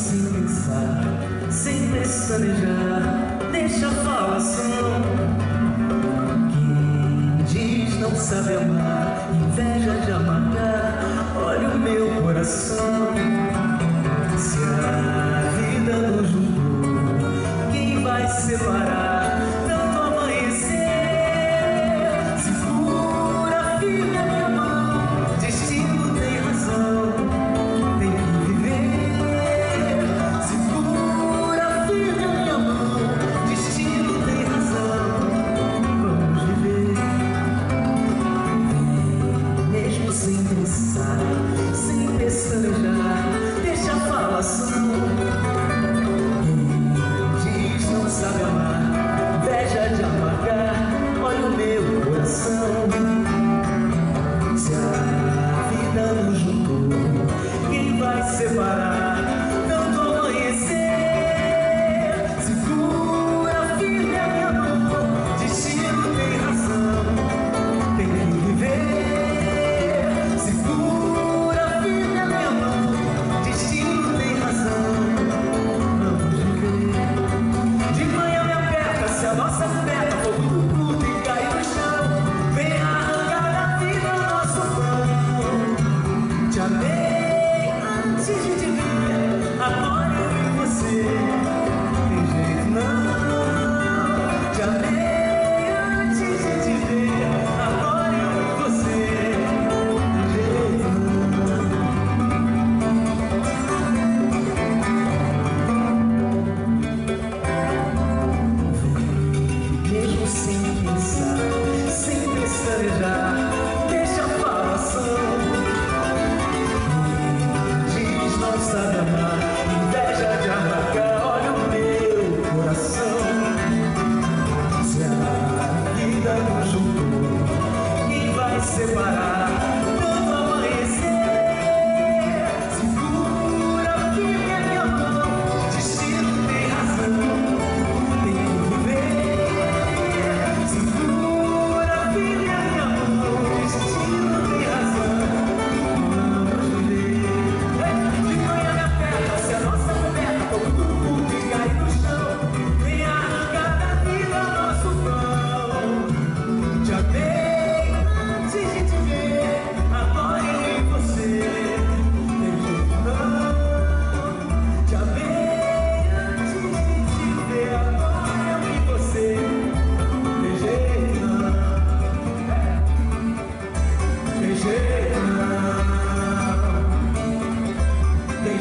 sem pensar, sem pestanejar, deixa a falação. Quem diz não sabe amar, inveja de amargar, olha o meu coração. Se a vida nos juntou, quem vai separar? sem pensar, sem pestanejar.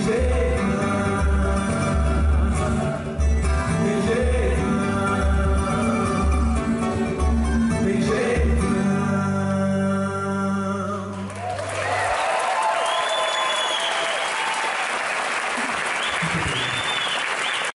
stay.